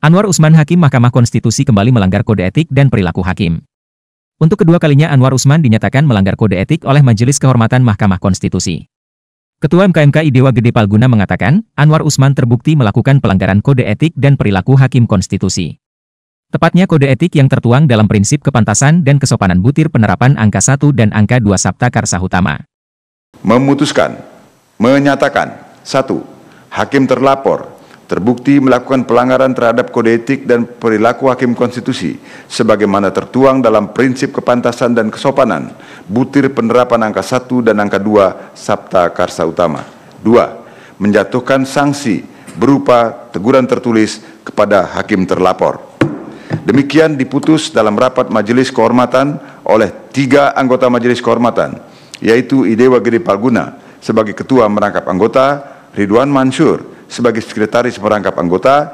Anwar Usman Hakim Mahkamah Konstitusi kembali melanggar kode etik dan perilaku hakim. Untuk kedua kalinya Anwar Usman dinyatakan melanggar kode etik oleh Majelis Kehormatan Mahkamah Konstitusi. Ketua MKMK Idewa Gede Palguna mengatakan, Anwar Usman terbukti melakukan pelanggaran kode etik dan perilaku hakim konstitusi. Tepatnya kode etik yang tertuang dalam prinsip kepantasan dan kesopanan butir penerapan angka 1 dan angka 2 Sabta Karsa Utama. Memutuskan, menyatakan, satu, Hakim terlapor terbukti melakukan pelanggaran terhadap kode etik dan perilaku hakim konstitusi sebagaimana tertuang dalam prinsip kepantasan dan kesopanan butir penerapan angka 1 dan angka 2 Sabta Karsa Utama. 2. Menjatuhkan sanksi berupa teguran tertulis kepada hakim terlapor. Demikian diputus dalam rapat majelis kehormatan oleh tiga anggota majelis kehormatan, yaitu Idewa Gede Palguna sebagai ketua merangkap anggota, Ridwan Mansur sebagai sekretaris merangkap anggota